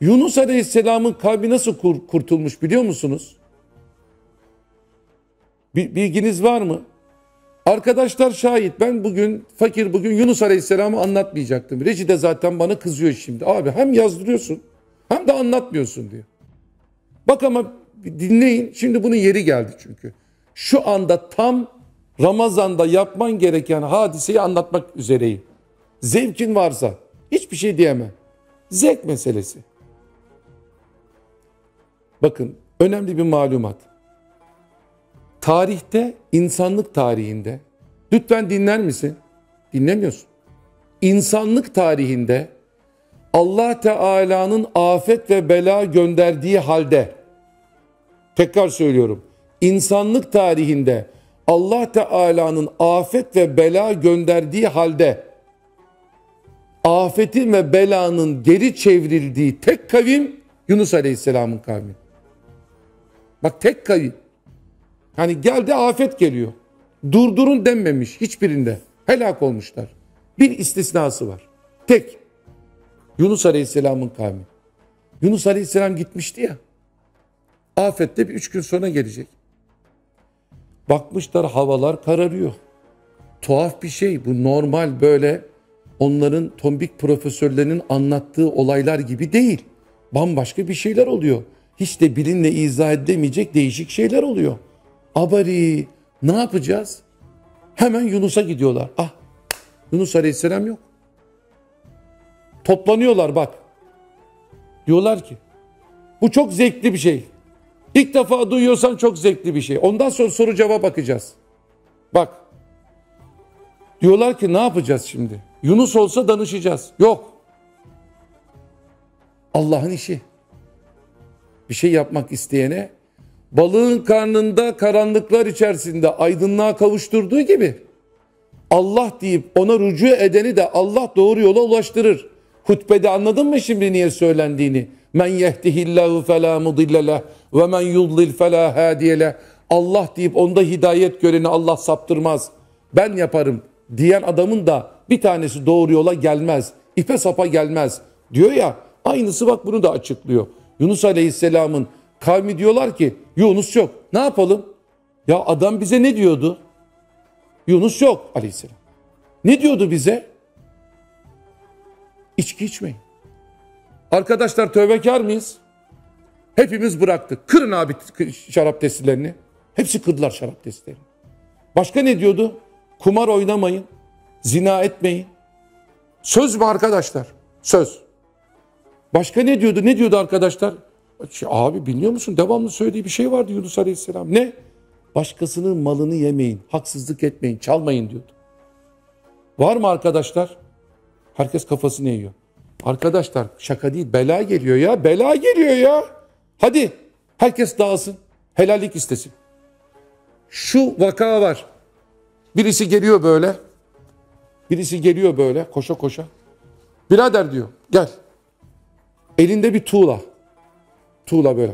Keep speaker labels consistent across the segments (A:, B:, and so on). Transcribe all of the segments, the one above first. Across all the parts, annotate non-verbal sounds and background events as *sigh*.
A: Yunus Aleyhisselam'ın kalbi nasıl kur- kurtulmuş biliyor musunuz? Bilginiz var mı? Arkadaşlar şahit. Ben bugün fakir bugün Yunus Aleyhisselam'ı anlatmayacaktım. Reji de zaten bana kızıyor şimdi. Abi hem yazdırıyorsun hem de anlatmıyorsun diyor. Bak ama dinleyin. Şimdi bunun yeri geldi çünkü. Şu anda tam Ramazan'da yapman gereken hadiseyi anlatmak üzereyim. Zevkin varsa hiçbir şey diyemem. Zevk meselesi. Bakın önemli bir malumat. Tarihte, insanlık tarihinde, lütfen dinler misin? Dinlemiyorsun. İnsanlık tarihinde Allah Teala'nın afet ve bela gönderdiği halde, tekrar söylüyorum, insanlık tarihinde Allah Teala'nın afet ve bela gönderdiği halde, afetin ve belanın geri çevrildiği tek kavim Yunus Aleyhisselam'ın kavmi. Bak tek kavim. Hani geldi afet geliyor. Durdurun denmemiş hiçbirinde. Helak olmuşlar. Bir istisnası var. Tek. Yunus Aleyhisselam'ın kavmi. Yunus Aleyhisselam gitmişti ya. Afette bir üç gün sonra gelecek. Bakmışlar havalar kararıyor. Tuhaf bir şey. Bu normal böyle onların tombik profesörlerinin anlattığı olaylar gibi değil. Bambaşka bir şeyler oluyor. Hiç de bilinle izah edemeyecek değişik şeyler oluyor. Abari ne yapacağız? Hemen Yunus'a gidiyorlar. Ah Yunus Aleyhisselam yok. Toplanıyorlar bak. Diyorlar ki bu çok zevkli bir şey. İlk defa duyuyorsan çok zevkli bir şey. Ondan sonra soru cevap bakacağız. Bak. Diyorlar ki ne yapacağız şimdi? Yunus olsa danışacağız. Yok. Allah'ın işi. Bir şey yapmak isteyene balığın karnında karanlıklar içerisinde aydınlığa kavuşturduğu gibi Allah deyip ona rücu edeni de Allah doğru yola ulaştırır. Hutbede anladın mı şimdi niye söylendiğini? Men yehdihillahu fela mudille ve men yudlil fela hadiyele. Allah deyip onda hidayet göreni Allah saptırmaz. Ben yaparım diyen adamın da bir tanesi doğru yola gelmez. İpe sapa gelmez. Diyor ya aynısı bak bunu da açıklıyor. Yunus Aleyhisselam'ın kavmi diyorlar ki Yunus yok. Ne yapalım? Ya adam bize ne diyordu? Yunus yok aleyhisselam. Ne diyordu bize? İçki içmeyin. Arkadaşlar tövbekar mıyız? Hepimiz bıraktık. Kırın abi şarap testilerini. Hepsi kırdılar şarap testilerini. Başka ne diyordu? Kumar oynamayın. Zina etmeyin. Söz mü arkadaşlar? Söz. Başka ne diyordu? Ne diyordu arkadaşlar? Abi biliyor musun? Devamlı söylediği bir şey vardı Yunus Aleyhisselam. Ne? Başkasının malını yemeyin, haksızlık etmeyin, çalmayın diyordu. Var mı arkadaşlar? Herkes kafasını eğiyor. Arkadaşlar şaka değil bela geliyor ya. Bela geliyor ya. Hadi herkes dağılsın. Helallik istesin. Şu vaka var. Birisi geliyor böyle. Birisi geliyor böyle koşa koşa. Birader diyor gel. Elinde bir tuğla. Tuğla böyle.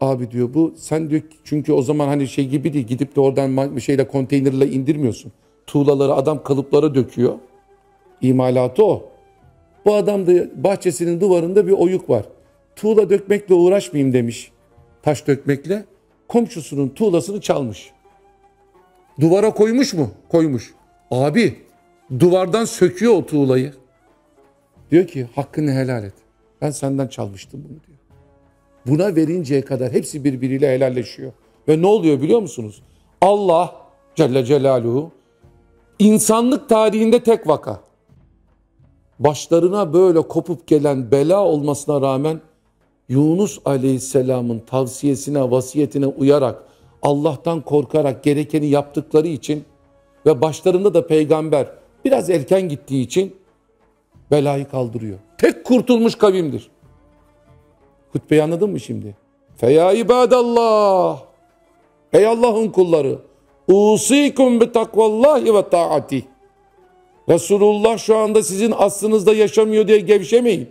A: Abi diyor bu sen diyor çünkü o zaman hani şey gibi değil gidip de oradan bir şeyle konteynerle indirmiyorsun. Tuğlaları adam kalıplara döküyor. İmalatı o. Bu adam da bahçesinin duvarında bir oyuk var. Tuğla dökmekle uğraşmayayım demiş. Taş dökmekle. Komşusunun tuğlasını çalmış. Duvara koymuş mu? Koymuş. Abi duvardan söküyor o tuğlayı. Diyor ki hakkını helal et. Ben senden çalmıştım bunu diyor. Buna verinceye kadar hepsi birbiriyle helalleşiyor. Ve ne oluyor biliyor musunuz? Allah Celle Celaluhu insanlık tarihinde tek vaka. Başlarına böyle kopup gelen bela olmasına rağmen Yunus Aleyhisselam'ın tavsiyesine, vasiyetine uyarak Allah'tan korkarak gerekeni yaptıkları için ve başlarında da peygamber biraz erken gittiği için belayı kaldırıyor. Tek kurtulmuş kavimdir. Hutbeyi anladın mı şimdi? Feya ibadallah. Ey Allah'ın kulları. Usikum bi takvallahi ve taati. Resulullah şu anda sizin aslınızda yaşamıyor diye gevşemeyin.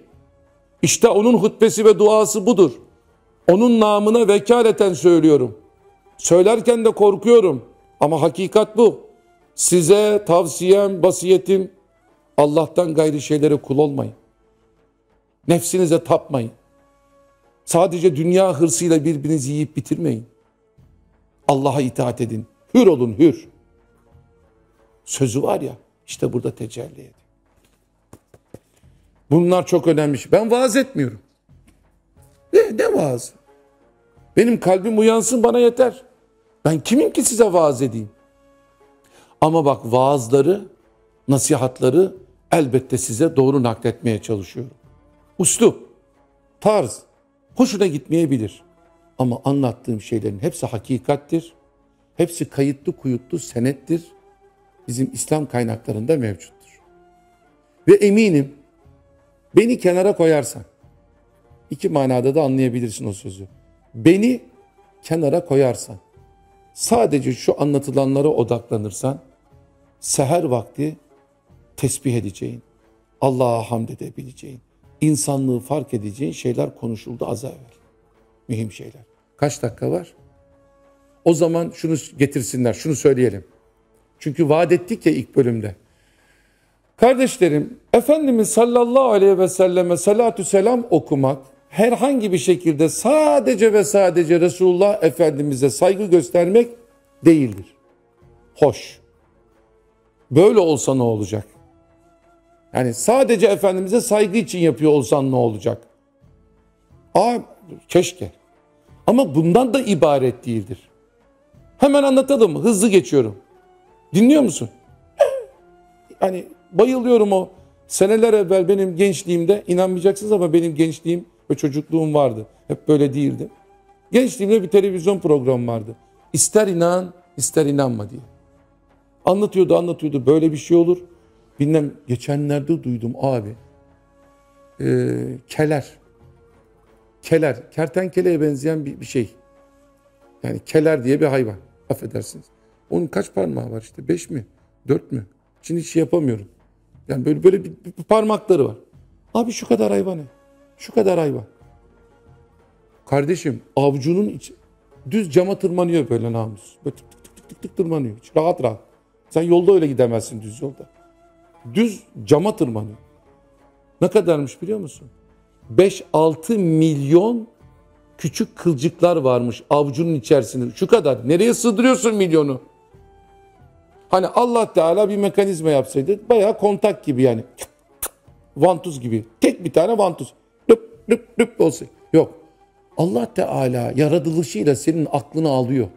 A: İşte onun hutbesi ve duası budur. Onun namına vekaleten söylüyorum. Söylerken de korkuyorum. Ama hakikat bu. Size tavsiyem, vasiyetim Allah'tan gayri şeylere kul olmayın. Nefsinize tapmayın. Sadece dünya hırsıyla birbirinizi yiyip bitirmeyin. Allah'a itaat edin. Hür olun hür. Sözü var ya işte burada tecelli ediyor. Bunlar çok önemli. Ben vaaz etmiyorum. Ne, ne vaaz? Benim kalbim uyansın bana yeter. Ben kimim ki size vaaz edeyim? Ama bak vaazları, nasihatları elbette size doğru nakletmeye çalışıyorum. Uslup, tarz, hoşuna gitmeyebilir. Ama anlattığım şeylerin hepsi hakikattir. Hepsi kayıtlı kuyutlu senettir. Bizim İslam kaynaklarında mevcuttur. Ve eminim beni kenara koyarsan, iki manada da anlayabilirsin o sözü. Beni kenara koyarsan, sadece şu anlatılanlara odaklanırsan, seher vakti tesbih edeceğin, Allah'a hamd edebileceğin, insanlığı fark edeceğin şeyler konuşuldu az evvel. Mühim şeyler. Kaç dakika var? O zaman şunu getirsinler, şunu söyleyelim. Çünkü vaat ettik ya ilk bölümde. Kardeşlerim, Efendimiz sallallahu aleyhi ve selleme salatü selam okumak herhangi bir şekilde sadece ve sadece Resulullah Efendimiz'e saygı göstermek değildir. Hoş. Böyle olsa ne olacak? Yani sadece Efendimiz'e saygı için yapıyor olsan ne olacak? Aa keşke. Ama bundan da ibaret değildir. Hemen anlatalım Hızlı geçiyorum. Dinliyor musun? *clears throat* Hani bayılıyorum o. Seneler evvel benim gençliğimde inanmayacaksınız ama benim gençliğim ve çocukluğum vardı. Hep böyle değildi. Gençliğimde bir televizyon programı vardı. İster inan ister inanma diye. Anlatıyordu anlatıyordu böyle bir şey olur. Bilmem geçenlerde duydum abi. Ee, keler. Keler. Kertenkeleye benzeyen bir, bir şey. Yani keler diye bir hayvan. Affedersiniz. Onun kaç parmağı var işte? Beş mi? Dört mü? Şimdi hiç şey yapamıyorum. Yani böyle böyle bir, bir parmakları var. Abi şu kadar hayvan. Şu kadar hayvan. Kardeşim avcunun içi, düz cama tırmanıyor böyle namus. Böyle tık tık tık tık tık tırmanıyor. Rahat rahat. Sen yolda öyle gidemezsin düz yolda. Düz cama tırmanıyor. Ne kadarmış biliyor musun? 5-6 milyon küçük kılcıklar varmış avucunun içerisinde. Şu kadar. Nereye sığdırıyorsun milyonu? Hani Allah Teala bir mekanizma yapsaydı bayağı kontak gibi yani. Vantuz gibi. Tek bir tane vantuz. Lıp lıp lıp olsa. Yok. Allah Teala yaratılışıyla senin aklını alıyor.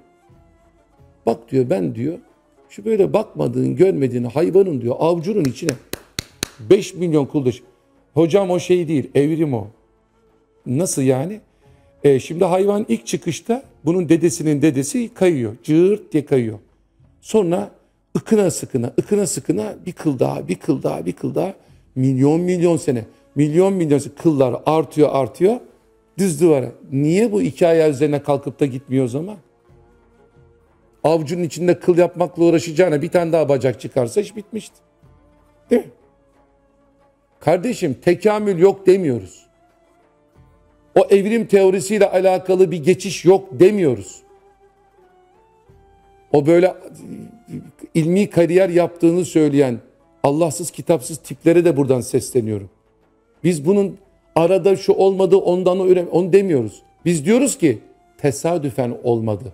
A: Bak diyor ben diyor şu böyle bakmadığın görmediğin hayvanın diyor avcunun içine 5 milyon kuldaş. Hocam o şey değil evrim o. Nasıl yani? E, şimdi hayvan ilk çıkışta bunun dedesinin dedesi kayıyor. Cırt diye kayıyor. Sonra ıkına sıkına, ıkına sıkına bir kıl daha, bir kıl daha, bir kıl daha. Milyon milyon sene, milyon milyon sene kıllar artıyor artıyor. Düz duvara. Niye bu iki ayağı üzerine kalkıp da gitmiyor o zaman? Avcunun içinde kıl yapmakla uğraşacağına bir tane daha bacak çıkarsa iş bitmişti. Değil mi? Kardeşim tekamül yok demiyoruz. O evrim teorisiyle alakalı bir geçiş yok demiyoruz. O böyle ilmi kariyer yaptığını söyleyen Allahsız kitapsız tiplere de buradan sesleniyorum. Biz bunun arada şu olmadı ondan onu demiyoruz. Biz diyoruz ki tesadüfen olmadı.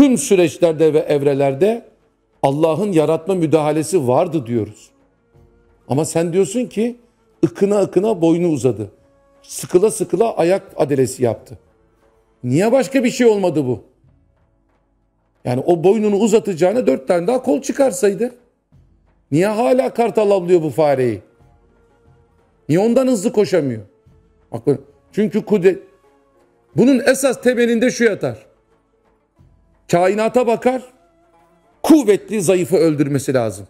A: Tüm süreçlerde ve evrelerde Allah'ın yaratma müdahalesi vardı diyoruz. Ama sen diyorsun ki ıkına ıkına boynu uzadı. Sıkıla sıkıla ayak adelesi yaptı. Niye başka bir şey olmadı bu? Yani o boynunu uzatacağına dört tane daha kol çıkarsaydı. Niye hala kartal avlıyor bu fareyi? Niye ondan hızlı koşamıyor? Bakın çünkü kudret. Bunun esas temelinde şu yatar. Kainata bakar, kuvvetli zayıfı öldürmesi lazım.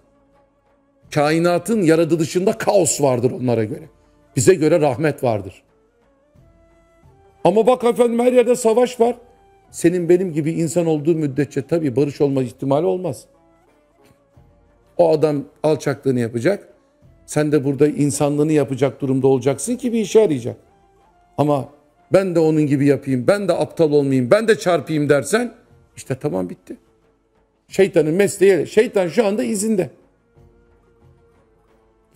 A: Kainatın yaratılışında kaos vardır onlara göre. Bize göre rahmet vardır. Ama bak efendim her yerde savaş var. Senin benim gibi insan olduğu müddetçe tabii barış olma ihtimali olmaz. O adam alçaklığını yapacak. Sen de burada insanlığını yapacak durumda olacaksın ki bir işe arayacak. Ama ben de onun gibi yapayım, ben de aptal olmayayım, ben de çarpayım dersen işte tamam bitti. Şeytanın mesleği, şeytan şu anda izinde.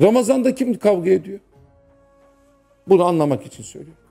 A: Ramazan'da kim kavga ediyor? Bunu anlamak için söylüyorum.